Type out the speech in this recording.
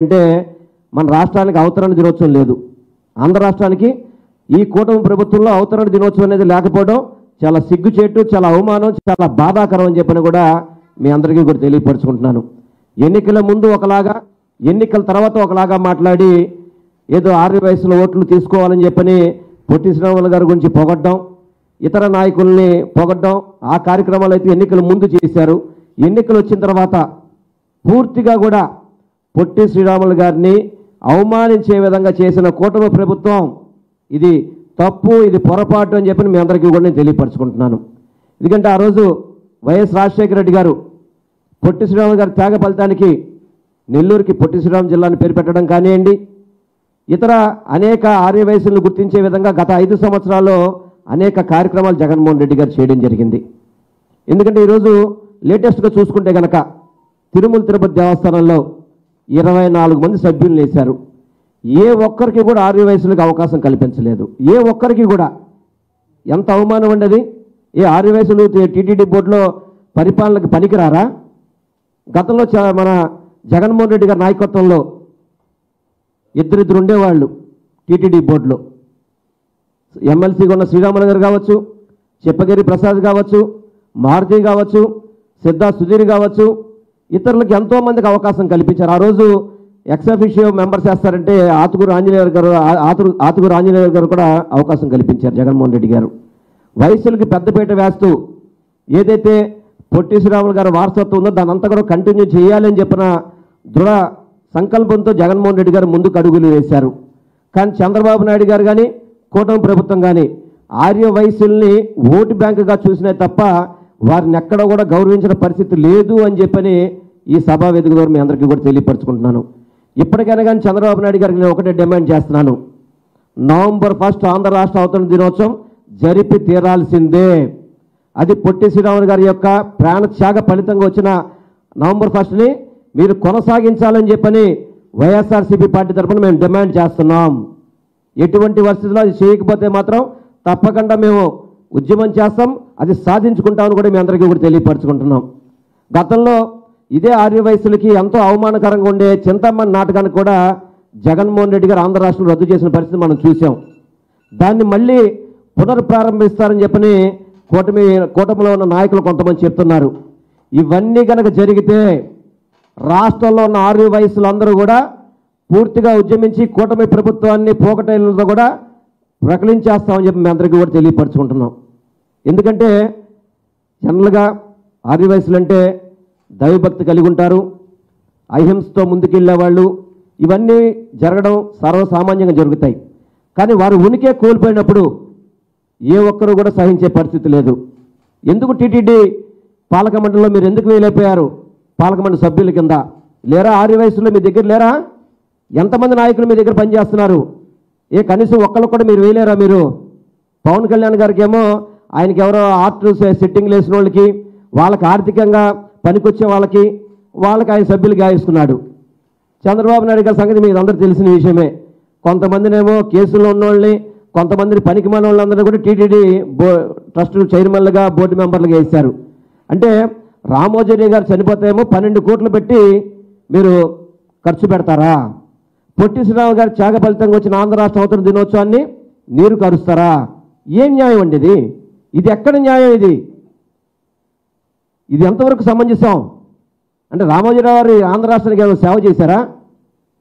అంటే మన రాష్ట్రానికి అవతరణ దినోత్సవం లేదు. ఆంధ్ర రాష్ట్రానికి ఈ కూటమి ప్రభుత్వంలో అవతరణ దినోత్సవం అనేది లేకపోవడం చాలా సిగ్గుచేటు చాలా అవమానం చాలా బాధాకరం అని చెప్పని కూడా మీ అందరికీ కూడా తెలియపరుచుకుంటున్నాను. ఎన్నికల ముందు ఒకలాగా ఎన్నికల తర్వాత ఒకలాగా మాట్లాడి ఏదో ఆరు వయసులో ఓట్లు తీసుకోవాలని చెప్పని పొట్టి శ్రీరాములు గారి గురించి పొగడ్డం ఇతర నాయకుల్ని పొగడ్డం ఆ కార్యక్రమాలు అయితే ఎన్నికల ముందు చేశారు. ఎన్నికలు వచ్చిన తర్వాత పూర్తిగా కూడా పొట్టి శ్రీరాములు గారిని అవమానించే విధంగా చేసిన కూటమి ప్రభుత్వం ఇది తప్పు ఇది పొరపాటు అని చెప్పి మీ అందరికీ కూడా నేను తెలియపరచుకుంటున్నాను. ఎందుకంటే ఆ రోజు వైఎస్ రాజశేఖర రెడ్డి గారు పొట్టి శ్రీరాములు గారి త్యాగ ఫలితానికి నెల్లూరుకి పొట్టి శ్రీరామ్ జిల్లాని పేరు పెట్టడం కానివ్వండి ఇతర అనేక ఆర్యవయసులను గుర్తించే విధంగా గత ఐదు సంవత్సరాల్లో అనేక కార్యక్రమాలు జగన్మోహన్ రెడ్డి గారు చేయడం జరిగింది. ఎందుకంటే ఈరోజు లేటెస్ట్గా చూసుకుంటే గనక తిరుమల తిరుపతి దేవస్థానంలో ఇరవై నాలుగు మంది సభ్యులు వేశారు ఏ ఒక్కరికి కూడా ఆర్య వయసులకు అవకాశం కల్పించలేదు. ఏ ఒక్కరికి కూడా. ఎంత అవమానం ఉండేది ఏ ఆర్య వయసులు టీటీడీ బోర్డులో పరిపాలనకు పనికిరారా? గతంలో చ- మన జగన్మోహన్ రెడ్డి గారి నాయకత్వంలో ఇద్దరిద్దరు ఉండేవాళ్ళు టీటీడీ బోర్డులో. ఎమ్మెల్సీగా ఉన్న శ్రీరాములు గారు కావచ్చు చెప్పగిరి ప్రసాద్ కావచ్చు మారుతి కావచ్చు సిద్ధా సుధీర్ కావచ్చు ఇతరులకు ఎంతో మందికి అవకాశం కల్పించారు. ఆ రోజు ఎక్సఫిషియో మెంబర్స్ వేస్తారంటే ఆతుగురు ఆంజనేయ గారు ఆతురు ఆతుగురు ఆంజనేయర్ గారు కూడా అవకాశం కల్పించారు జగన్మోహన్ రెడ్డి గారు. వయసులకి పెద్దపీట వేస్తూ ఏదైతే పొట్టి శ్రీరాములు గారి వారసత్వం ఉందో దానంతా కూడా కంటిన్యూ చేయాలని చెప్పిన దృఢ సంకల్పంతో జగన్మోహన్ రెడ్డి గారు ముందుకు అడుగులు వేశారు. కానీ చంద్రబాబు నాయుడు గారు కానీ కూటమి ప్రభుత్వం కానీ ఆర్య వయసుల్ని ఓటు బ్యాంకుగా చూసినా తప్ప వారిని ఎక్కడ కూడా గౌరవించిన పరిస్థితి లేదు అని చెప్పని ఈ సభా వేదిక ద్వారా మీ అందరికీ కూడా తెలియపరచుకుంటున్నాను. ఇప్పటికైనా కానీ చంద్రబాబు నాయుడు గారికి నేను ఒకటే డిమాండ్ చేస్తున్నాను. నవంబర్ ఫస్ట్ ఆంధ్ర రాష్ట్ర అవతరణ దినోత్సవం జరిపి తీరాల్సిందే. అది పొట్టి శ్రీరాములు గారి యొక్క ప్రాణత్యాగ ఫలితంగా వచ్చిన నవంబర్ ఫస్ట్ని మీరు కొనసాగించాలని చెప్పని వైఎస్ఆర్సీపీ పార్టీ తరఫున మేము డిమాండ్ చేస్తున్నాం. ఎటువంటి పరిస్థితుల్లో అది చేయకపోతే మాత్రం తప్పకుండా మేము ఉద్యమం చేస్తాం అది సాధించుకుంటామని కూడా మీ అందరికీ కూడా తెలియపరచుకుంటున్నాం. గతంలో ఇదే ఆర్య వయసులకి ఎంతో అవమానకరంగా ఉండే చింతమ్మని నాటకానికి కూడా జగన్మోహన్ రెడ్డి గారు ఆంధ్ర రాష్ట్రంలో రద్దు చేసిన పరిస్థితి మనం చూసాం దాన్ని మళ్ళీ పునర్ప్రారంభిస్తారని చెప్పని కూటమి కూటమిలో ఉన్న నాయకులు కొంతమంది చెప్తున్నారు. ఇవన్నీ కనుక జరిగితే రాష్ట్రంలో ఉన్న ఆర్య వయసులందరూ కూడా పూర్తిగా ఉద్యమించి కూటమి ప్రభుత్వాన్ని పోకటైలతో కూడా ప్రకటించేస్తామని చెప్పి మీ అందరికీ కూడా తెలియపరచుకుంటున్నాం. ఎందుకంటే జనరల్గా ఆర్య అంటే దైవభక్తి కలిగి ఉంటారు అహింసతో ముందుకెళ్ళే వాళ్ళు ఇవన్నీ జరగడం సర్వసామాన్యంగా జరుగుతాయి. కానీ వారు ఉనికే కోల్పోయినప్పుడు ఏ ఒక్కరు కూడా సహించే పరిస్థితి లేదు. ఎందుకు టీటీడీ పాలక మండలిలో మీరు ఎందుకు వేయలేకపోయారు? పాలక మండలి సభ్యుల కింద. లేరా ఆర్య వయసులో మీ దగ్గర లేరా? ఎంతమంది నాయకులు మీ దగ్గర పనిచేస్తున్నారు? ఏ కనీసం ఒక్కరు కూడా మీరు వేయలేరా మీరు? పవన్ కళ్యాణ్ గారికి ఏమో ఆయనకి ఎవరో ఆర్ట్ సెట్టింగ్లు వేసిన వాళ్ళకి వాళ్ళకి ఆర్థికంగా పనికొచ్చే వాళ్ళకి వాళ్ళకి ఆయన సభ్యులు గాయిస్తున్నాడు చంద్రబాబు నాయుడు గారి సంగతి మీకు అందరూ తెలిసిన విషయమే. కొంతమందినేమో కేసుల్లో ఉన్నోళ్ళని కొంతమందిని పనికి మన వాళ్ళందరూ కూడా టీటీడీ బో ట్రస్ట్ చైర్మన్లుగా బోర్డు మెంబర్లుగా వేశారు. అంటే రామోజీ గారు చనిపోతేమో పన్నెండు కోట్లు పెట్టి మీరు ఖర్చు పెడతారా? పొట్టి శ్రీరాము గారి త్యాగ ఫలితంగా వచ్చిన ఆంధ్ర రాష్ట్ర అవతరణ దినోత్సవాన్ని నీరు కరుస్తారా? ఏం న్యాయం అండి ఇది? ఇది ఎక్కడ న్యాయం ఇది? ఇది ఎంతవరకు సమంజసం? అంటే రామోజీరావు గారు ఆంధ్ర రాష్ట్రానికి ఏమైనా సేవ చేశారా?